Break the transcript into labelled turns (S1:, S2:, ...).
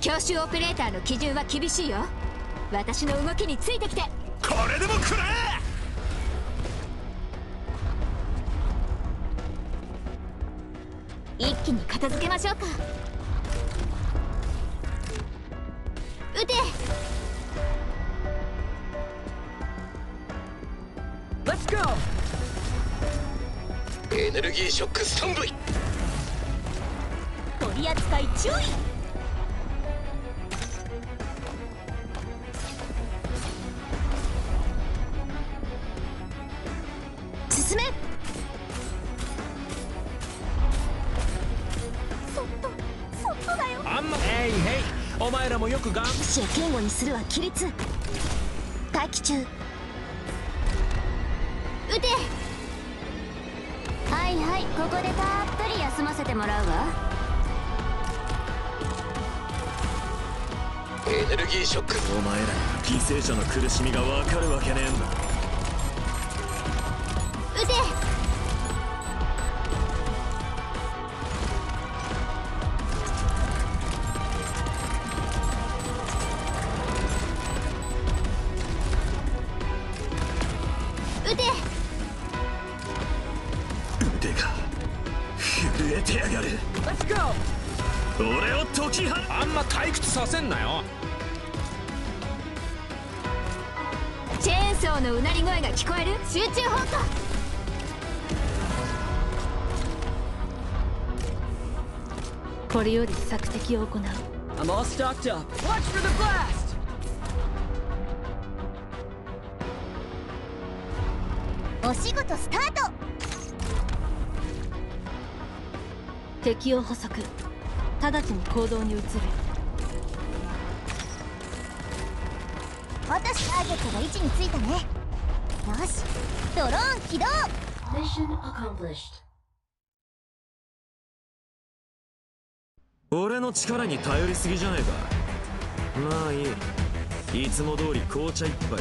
S1: 教習オペレーターの基準は厳しいよ。私の動きについてきて。
S2: これでもくれ。
S1: 一気に片付けましょうか。撃て。
S3: Let's go!
S2: エネルギーショックスタンバイ。
S1: 取り扱い注意進め。そっとそっとだよ。
S3: あんまヘイヘイお前らもよくがん
S1: 死を堅固にするは規律。待機中。撃て。はいはいここでたっぷり休ませてもらうわ。
S2: エネルギーショック。お前ら犠牲者の苦しみがわかるわけねえんだ震えてやがる。
S3: Let's go!
S2: 俺を解き放
S3: あんま退屈させんなよ。
S1: チェーンソーのうなり声が聞こえる？集中砲火。これより索敵を行う。
S3: I'm all stocked up Watch for the blast!
S1: お仕事スタート敵を捕捉直ちに行動に移る。私ターゲットが位置についたね。よし。ドローン起動。
S4: Mission accomplished.
S2: 俺の力に頼りすぎじゃねえか。まあいい。いつも通り紅茶一杯